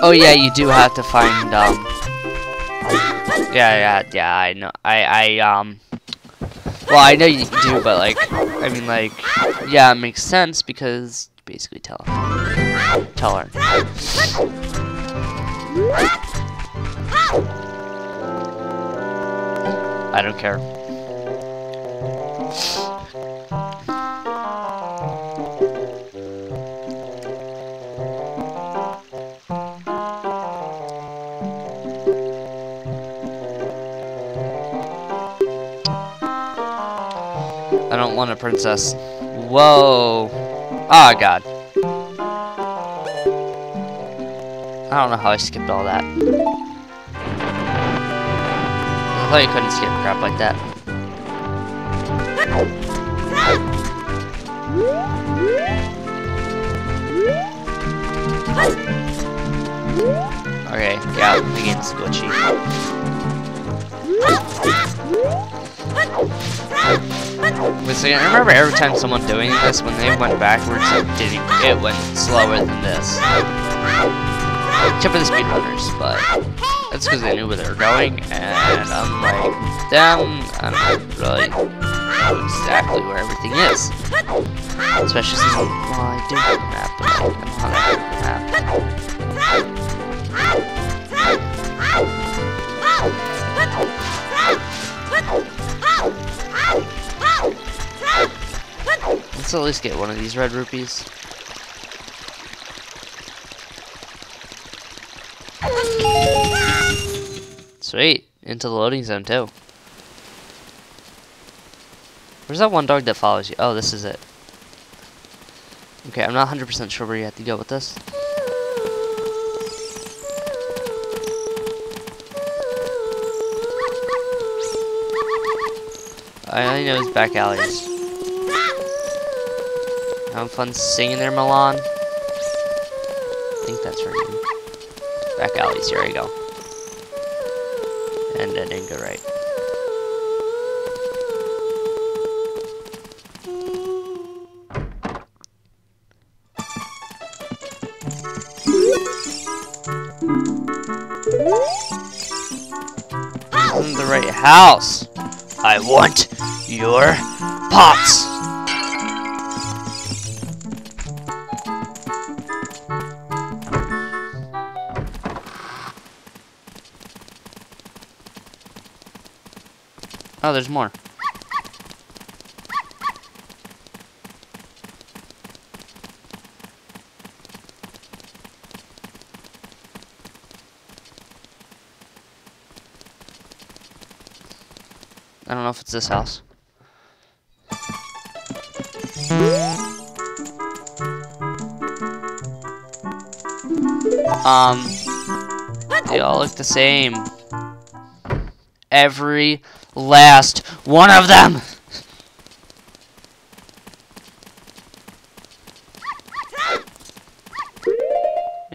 Oh yeah, you do have to find um. Yeah, yeah, yeah. I know. I, I um. Well, I know you do, but like, I mean, like, yeah, it makes sense because basically tell her. tell her. I don't care. Don't want a princess. Whoa. Oh, God. I don't know how I skipped all that. I thought you couldn't skip crap like that. Okay, yeah, game's glitchy. A second, I remember every time someone doing this, when they went backwards, it, did, it went slower than this. Except for the speedrunners, but that's because they knew where they were going, and unlike them, I don't really know exactly where everything is. Especially since well, I do have the map, but I'm not the map. Let's at least get one of these red rupees. Sweet. Into the loading zone too. Where's that one dog that follows you? Oh, this is it. Okay, I'm not 100% sure where you have to go with this. I only know it's back alleys. Having fun singing there, Malon? I think that's her name. Back alleys, here I go. And I didn't go right. In the right house. I want your pots. Oh, there's more. I don't know if it's this house. Um, they all look the same. Every last one of them!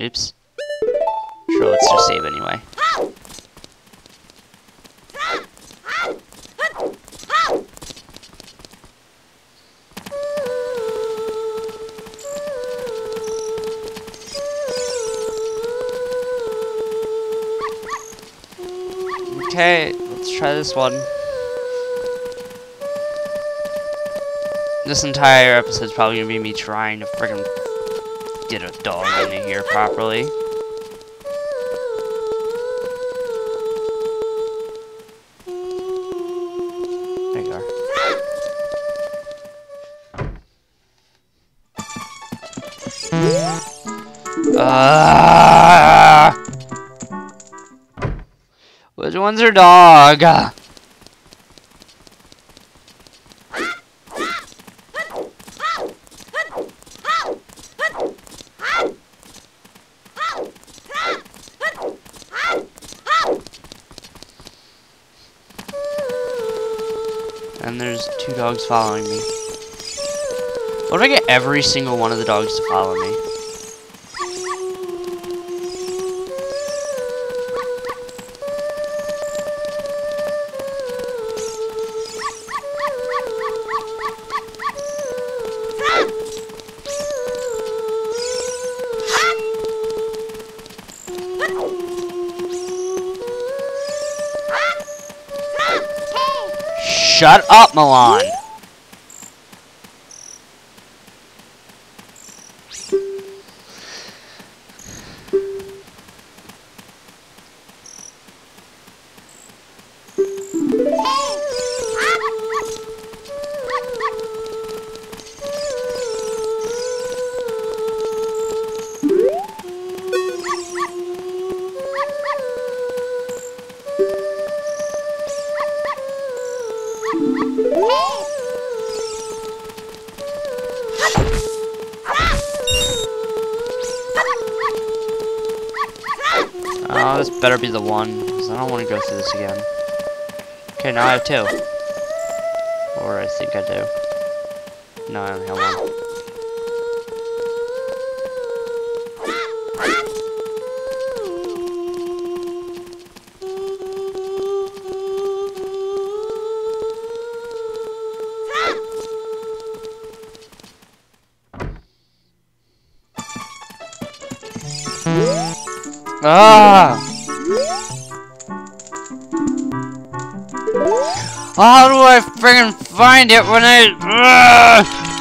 Oops. Sure, let's just save anyway. Okay, let's try this one. This entire episode is probably gonna be me trying to friggin' get a dog in here properly. There you are. Ah! One's her dog? And there's two dogs following me. What if I get every single one of the dogs to follow me? Shut up, Malon! This better be the one, because I don't want to go through this again. Okay, now I have two. Or I think I do. No, I only have one. Ah! How do I friggin' find it when I...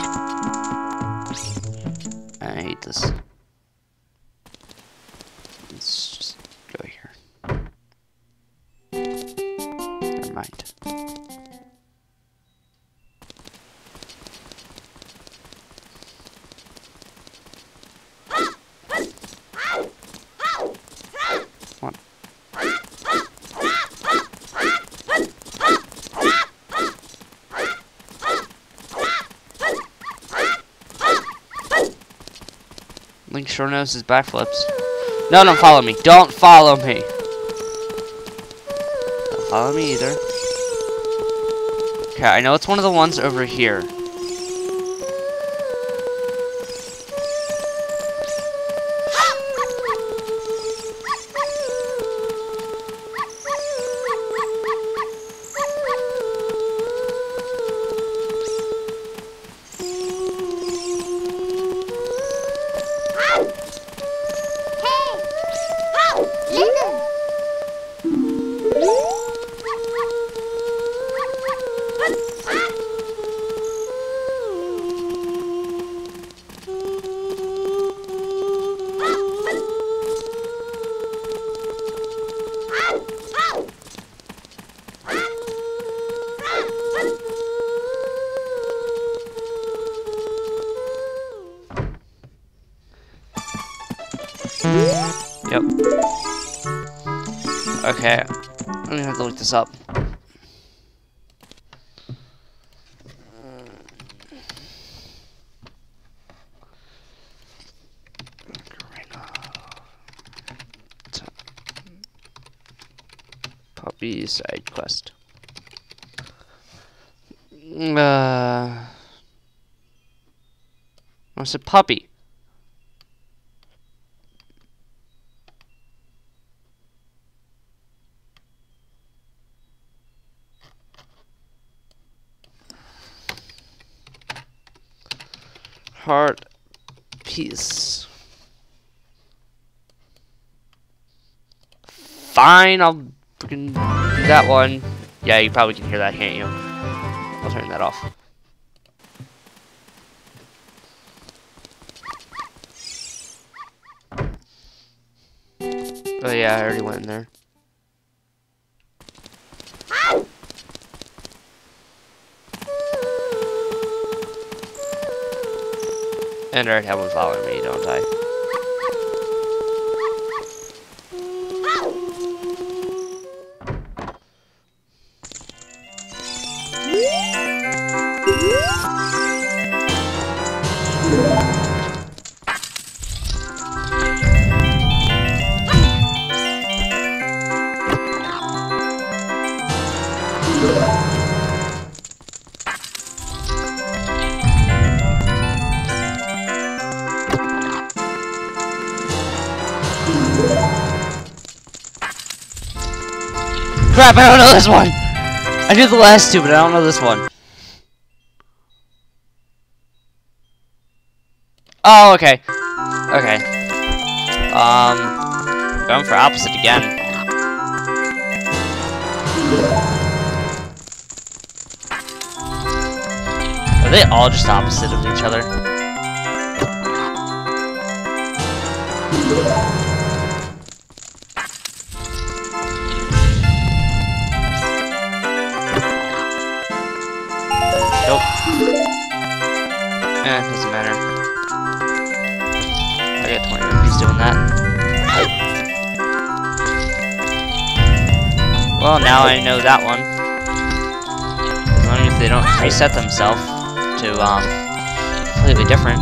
Link sure knows his backflips. No, don't follow me. Don't follow me. Don't follow me either. Okay, I know it's one of the ones over here. Yep. Okay. I'm gonna have to look this up. Puppy side quest. Uh, what's a puppy? Heart piece. Fine, I'll freaking do that one. Yeah, you probably can hear that, can't you? I'll turn that off. Oh yeah, I already went in there. And I already have one following me, don't I? Crap, I don't know this one! I knew the last two, but I don't know this one. Oh, okay. Okay. Um, going for opposite again. Are they all just opposite of each other? Well, now I know that one. As long as they don't reset themselves to, um, completely different.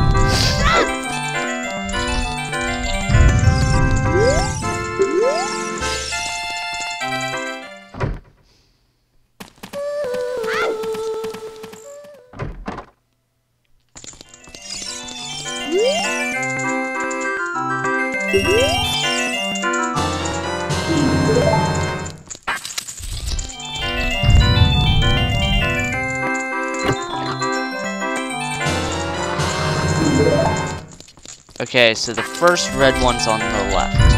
Okay, so the first red one's on the left.